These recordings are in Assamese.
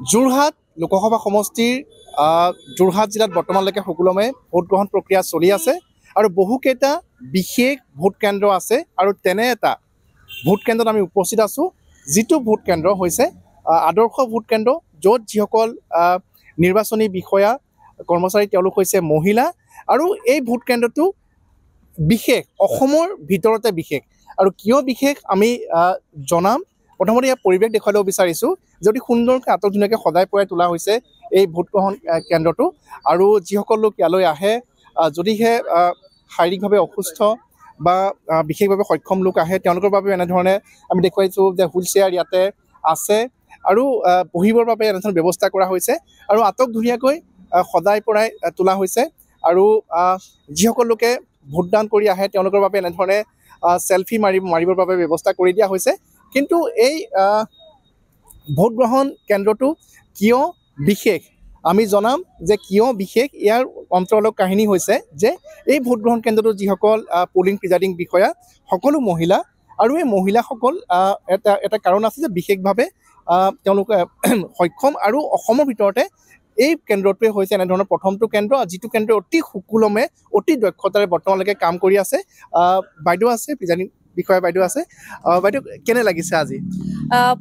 যোৰহাট লোকসভা সমষ্টিৰ যোৰহাট জিলাত বৰ্তমানলৈকে সুকলমে ভোটগ্ৰহণ প্ৰক্ৰিয়া চলি আছে আৰু বহুকেইটা বিশেষ ভোট কেন্দ্ৰ আছে আৰু তেনে এটা ভোট কেন্দ্ৰত আমি উপস্থিত আছোঁ যিটো ভোট কেন্দ্ৰ হৈছে আদৰ্শ ভোট কেন্দ্ৰ য'ত যিসকল নিৰ্বাচনী বিষয়া কৰ্মচাৰী তেওঁলোক হৈছে মহিলা আৰু এই ভোট কেন্দ্ৰটো বিশেষ অসমৰ ভিতৰতে বিশেষ আৰু কিয় বিশেষ আমি জনাম প্ৰথমতে ইয়াৰ পৰিৱেশ দেখুৱাই ল'ব বিচাৰিছোঁ যদি সুন্দৰকৈ আটক ধুনীয়াকৈ সজাই পৰাই তোলা হৈছে এই ভোটগ্ৰহণ কেন্দ্ৰটো। আৰু যিসকল লোক ইয়ালৈ আহে যদিহে শাৰীৰিকভাৱে অসুস্থ বা বিশেষভাৱে সক্ষম লোক আহে তেওঁলোকৰ বাবে এনেধৰণে আমি দেখুৱাইছোঁ যে হুইল চেয়াৰ ইয়াতে আছে আৰু বহিবৰ বাবে এনেধৰণৰ ব্যৱস্থা কৰা হৈছে আৰু আটক ধুনীয়াকৈ সজাই পৰাই তোলা হৈছে আৰু যিসকল লোকে ভোটদান কৰি আহে তেওঁলোকৰ বাবে এনেধৰণে ছেলফি মাৰি মাৰিবৰ বাবে ব্যৱস্থা কৰি দিয়া হৈছে কিন্তু এই আহ, ভোটগ্ৰহণ কেন্দ্ৰটো কিয় বিশেষ? আমি জনাম যে কিয় বিশেষ? ইয়াৰ অন্তৰালত কাহিনী হৈছে যে এই ভোটগ্ৰহণ কেন্দ্ৰটোত যিসকল পলিং প্ৰিজাইডিং বিষয়া সকলো মহিলা আৰু এই মহিলাসকল এটা এটা কাৰণ আছে যে বিশেষভাৱে তেওঁলোকে সক্ষম আৰু অসমৰ ভিতৰতে এই কেন্দ্ৰটোৱে হৈছে এনেধৰণৰ প্ৰথমটো কেন্দ্ৰ যিটো কেন্দ্ৰ অতি সুকুলমে অতি দক্ষতাৰে বৰ্তমানলৈকে কাম কৰি আছে। বাইদেউ আছে প্ৰিজাইডিং বিষয়া বাইদেউ আছে। বাইদেউ কেনে লাগিছে আজি?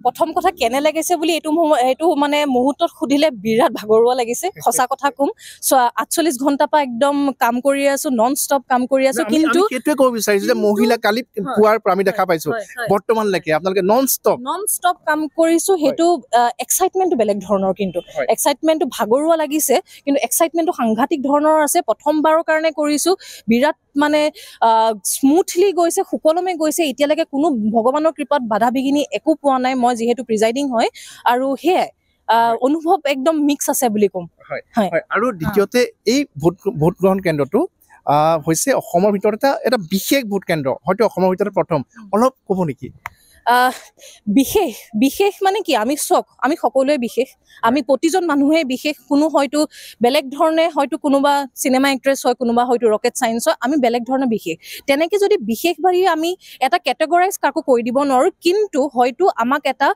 প্ৰথম কথা কেনে লাগিছে বুলি এইটো এইটো মানে মুহূৰ্তত সুধিলে বিৰাট ভাগৰুৱা লাগিছে। সঁচা কথা ক'ম। আঠচল্লিছ ঘণ্টাৰ পৰা একদম কাম কৰি আছো নন ষ্টপ কাম কৰি আছো কিন্তু সেইটোৱে ক'ব বিচাৰিছো যে মহিলা কালি পুৱাৰ পৰা আমি দেখা পাইছো। বৰ্তমানলৈকে আপোনালোকে নন ষ্টপ নন ষ্টপ কাম কৰিছো সেইটো এক্সাইটমেণ্টটো বেলেগ ধৰণৰ কিন্তু। এক্সাইটমেণ্টটো ভাগৰুৱা লাগিছে কিন্তু এক্সাইটমেণ্টটো সাংঘাতিক ধৰণৰ আছে। প্ৰথমবাৰৰ কাৰণে কৰিছো। বিৰাট মানে স্মুথলি গৈছে সুকলমে গৈছে এতিয়ালৈকে কোনো ভগৱানৰ কৃপাত বাধা বিঘিনি একো পোৱা নাই মই যিহেতু প্ৰিজাইডিং হয়। আৰু সেয়াই অনুভৱ একদম মিক্স আছে বুলি ক'ম। হয় আৰু দ্বিতীয়তে এই ভোট ভোট গ্ৰহণ কেন্দ্ৰটো হৈছে অসমৰ ভিতৰত এটা এটা বিশেষ ভোট কেন্দ্ৰ। হয়তো অসমৰ ভিতৰত প্ৰথম। অলপ ক'ব নেকি? বিশেষ বিশেষ মানে কি? আমি চক আমি সকলোৱে বিশেষ। আমি প্ৰতিজন মানুহে বিশেষ। কোনো হয়তো বেলেগ ধৰণে হয়তো কোনোবা চিনেমা এক্ট্ৰেছ হয় কোনোবা হয়তো ৰকেট চাইন্স হয় আমি বেলেগ ধৰণে বিশেষ। তেনেকে যদি বিশেষ বাৰী আমি এটা কেটেগৰাইজ কাকো কৰি দিব নোৱাৰোঁ কিন্তু হয়তো আমাক এটা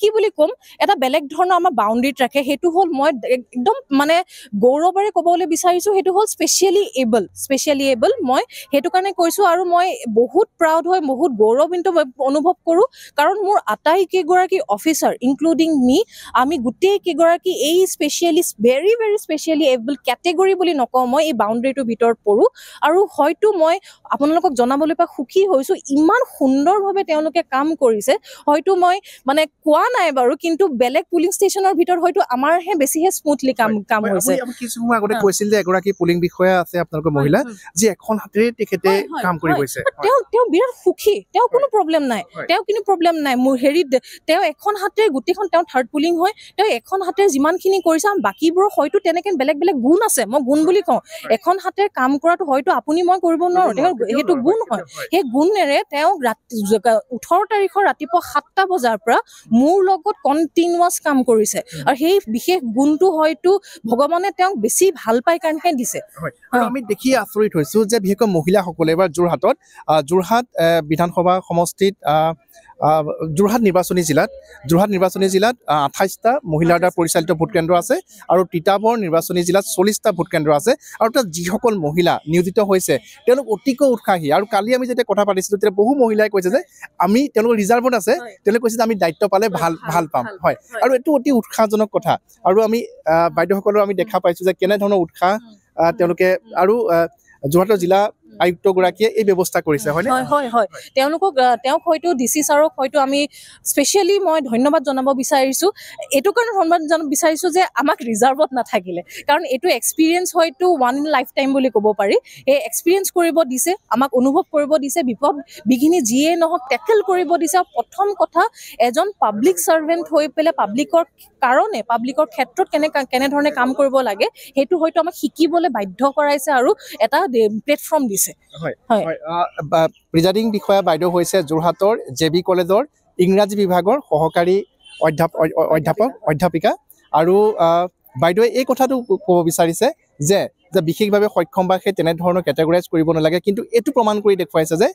কি বুলি ক'ম? এটা বেলেগ ধৰণৰ আমাৰ বাউণ্ডেৰীত ৰাখে। সেইটো হ'ল মই এক- একদম মানে গৌৰৱেৰে ক'বলৈ বিচাৰিছোঁ সেইটো হ'ল স্পেচিয়েলি এবল স্পেচিয়েলি এবল মই সেইটো কাৰণে কৈছোঁ আৰু মই বহুত প্ৰাউড হয় বহুত গৌৰৱান্বিত অনুভৱ কৰোঁ। কাৰণ মোৰ আটাইকেইগৰাকী অফিচাৰ ইনক্লুডিং মি আমি গোটেই কেইগৰাকী এই specially very very specially able category বুলি নকওঁ মই এই বাউণ্ডেৰীটোৰ ভিতৰত পৰোঁ। আৰু হয়তো মই আপোনালোকক জনাবলৈ পাই সুখী হৈছোঁ ইমান সুন্দৰভাৱে তেওঁলোকে কাম কৰিছে। হয়তো মই মানে কোৱা নাই বাৰু কিন্তু বেলেগ পুলিং ষ্টেচনৰ ভিতৰত হয়তো আমাৰহে বেছিহে স্মুথলি কাম কাম হৈছে। কিছু আগতে। কৈছিল যে এগৰাকী পলিং বিষয়া আছে আপোনালোকৰ মহিলা যি এখন হাতেৰে তেখেতে কাম কৰি। গৈছে। তেওঁ তেওঁ বিৰাট সুখী তেওঁ কোনো প্ৰব্লেম নাই। তেওঁ কোনো প্ৰব্লেম নাই। মোৰ হেৰিত তেওঁ এখন হাতেৰে গোটেইখন তেওঁ থাৰ্ড পুলিং হয়। তেওঁ এখন হাতেৰে যিমানখিনি কৰিছে বাকীবোৰৰ হয়তো তেনেকে বেলেগ বেলেগ গুণ আছে। মই গুণ বুলি কওঁ। এখন হাতেৰে কাম কৰাটো হয়তো আপুনি মই কৰিব নোৱাৰো। তেওঁ সেইটো গুণ হয়। সেই গুণেৰে তেওঁ ৰাতি ওঠৰ তাৰিখৰ ৰাতিপুৱা সাতটা বজাৰ পৰা মোৰ লগত কণ্টিনিউৱাছ কাম কৰিছে। আৰু সেই বিশেষ গুণটো হয়তো ভগৱানে তেওঁক বেছি ভাল পাই কাৰণেহে দিছে। আমি দেখি আচৰিত হৈছো যে বিশেষকৈ মহিলাসকলে এবাৰ যোৰহাটত যোৰহাট বিধানসভা সমষ্টিত যোৰহাট নিৰ্বাচনী জিলাত যোৰহাট নিৰ্বাচনী জিলাত আঠাইছটা মহিলাৰ দ্বাৰা পৰিচালিত ভোট কেন্দ্ৰ আছে আৰু তিতাবৰ নিৰ্বাচনী জিলাত চল্লিছটা ভোট কেন্দ্ৰ আছে আৰু তাত যিসকল মহিলা নিয়োজিত হৈছে তেওঁলোক অতিকৈ উৎসাহী আৰু কালি আমি যেতিয়া কথা পাতিছিলোঁ তেতিয়া বহু মহিলাই কৈছে যে আমি তেওঁলোকৰ ৰিজাৰ্ভত আছে। তেওঁলোকে কৈছে যে আমি দায়িত্ব পালে ভাল ভাল পাম হয়। আৰু এইটো অতি উৎসাহজনক কথা আৰু আমি বাইদেউসকলৰ আমি দেখা পাইছোঁ যে কেনেধৰণৰ উৎসাহ তেওঁলোকে আৰু যোৰহাটৰ জিলা আয়ুক্তগৰাকীয়ে এই ব্যৱস্থা কৰিছে হয়নে? হয় হয় তেওঁলোকক তেওঁক হয়তো ডি চি ছাৰক হয়তো আমি স্পেচিয়েলি মই ধন্যবাদ জনাব বিচাৰিছোঁ। এইটো কাৰণে ধন্যবাদ জনাব বিচাৰিছোঁ যে আমাক ৰিজাৰ্ভত নাথাকিলে। কাৰণ এইটো এক্সপিৰিয়েঞ্চ হয়তো ওৱান ইন লাইফ টাইম বুলি ক'ব পাৰি। সেই এক্সপিৰিয়েঞ্চ কৰিব দিছে আমাক অনুভৱ কৰিব দিছে বিপদ বিঘিনি যিয়ে নহওক টেকেল কৰিব দিছে। আৰু প্ৰথম কথা এজন পাব্লিক ছাৰ্ভেণ্ট হৈ পেলাই পাব্লিকৰ কাৰণে পাব্লিকৰ ক্ষেত্ৰত কেনে কেনেধৰণে কাম কৰিব লাগে সেইটো হয়তো আমাক শিকিবলৈ বাধ্য কৰাইছে আৰু এটা প্লেটফৰ্ম দিছে। হয়। হয়। প্ৰিজাইডিং বিষয়া বাইদেউ হৈছে যোৰহাটৰ জে বি কলেজৰ ইংৰাজী বিভাগৰ সহকাৰী অধ্যাপক অধ্যাপিকা। আৰু বাইদেৱে এই কথাটো ক'ব বিচাৰিছে যে যে বিশেষভাৱে সক্ষম বা সেই তেনেধৰণৰ কেটেগৰাইজ কৰিব নালাগে। কিন্তু এইটো প্ৰমাণ কৰি দেখুৱাইছে যে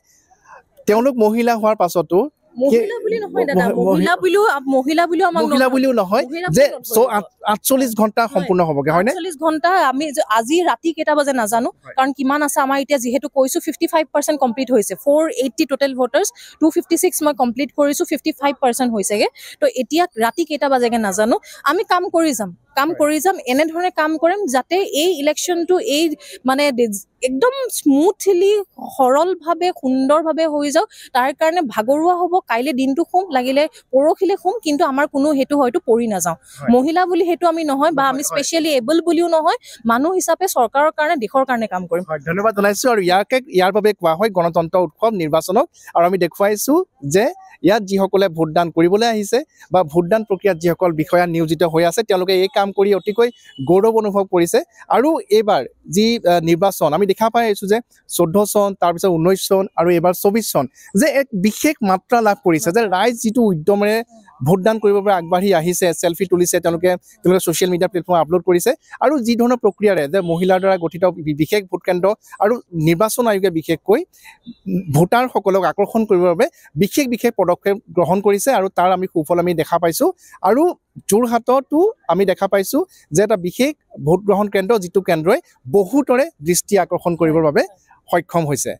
তেওঁলোক মহিলা হোৱাৰ পাছতো মহিলা বুলি নহয় দাদা মহি- মহিলা বুলিও মহিলা বুলিও আমাক মহিলা বুলিও নহয় মহিলা যে বুলি চ- নধৰিব। আঠ- আঠচল্লিশ ঘণ্টা সম্পূৰ্ণ হ'বগে হয়নে? আঠচল্লিশ ঘণ্টা আমি যে- আজি ৰাতি কেইটা বাজে নাজানো হয়। কাৰণ কিমান আছে আমাৰ এতিয়া যিহেতু কৈছো ফিফটি ফাইভ পাৰ্চেণ্ট কমপ্লিট হৈছে। Four eighty total voters two fifty six মই কমপ্লিট কৰিছো ফিফটি ফাইভ পাৰ্চেণ্ট হৈছেগে। তো এতিয়া ৰাতি কেইটা বাজেগে নাজানো আমি কাম কৰি যাম। কাম। কৰি যাম এনেধৰণে কাম কৰিম যাতে এই ইলেকশ্যনটো এই মানে একদম স্মুথলি সৰলভাৱে সুন্দৰভাৱে হৈ যাওক তাৰ কাৰণে ভাগৰুৱা হ'ব কাইলৈ দিনটো শুম লাগিলে পৰহিলে শুম কিন্তু আমাৰ কোনো সেইটো হয়তো পৰি নাযাওঁ। মহিলা বুলি সেইটো আমি নহয় বা আমি। স্পেচিয়েলি এবল বুলিও নহয় মানুহ হিচাপে চৰকাৰৰ কাৰণে দেশৰ কাৰণে কাম কৰিম হয় ধন্যবাদ জনাইছো আৰু ইয়াকে ইয়াৰ বাবে কোৱা হয় গণতন্ত্ৰ উৎসৱ নিৰ্বাচনক আৰু আমি দেখুৱাইছো যে ইয়াত যিসকলে ভোটদান কৰিবলৈ আহিছে বা ভোটদান প্ৰক্ৰিয়াত যিসকল বিষয়া নিয়োজিত হৈ আছে তেওঁলোকে এই কাম কৰি অতিকৈ গৌৰৱ অনুভৱ কৰিছে। আৰু এইবাৰ যি নিৰ্বাচন আমি দেখা পাই আহিছো যে চৈধ্য চন তাৰপিছত ঊনৈছ চন আৰু এইবাৰ চৌবিছ চন যে এক বিশেষ মাত্ৰা লাভ কৰিছে যে ৰাইজ যিটো উদ্যমেৰে ভোটদান কৰিবৰ বাবে আগবাঢ়ি আহিছে চেলফি তুলিছে তেওঁলোকে তেওঁলোকে ছ'চিয়েল মিডিয়া প্লেটফৰ্ম আপলোড কৰিছে আৰু যি ধৰণৰ প্ৰক্ৰিয়াৰে যে মহিলাৰ দ্বাৰা গঠিত বিশেষ ভোট কেন্দ্ৰ আৰু নিৰ্বাচন আয়োগে বিশেষকৈ ভোটাৰসকলক আকৰ্ষণ কৰিবৰ বাবে বিশেষ বিশেষ পদক্ষেপ গ্ৰহণ কৰিছে আৰু তাৰ আমি সুফল আমি দেখা পাইছোঁ আৰু যোৰহাটতো আমি দেখা পাইছোঁ যে এটা বিশেষ ভোট গ্ৰহণ কেন্দ্ৰ যিটো কেন্দ্ৰই বহুতৰে দৃষ্টি আকৰ্ষণ কৰিবৰ বাবে সক্ষম হৈছে।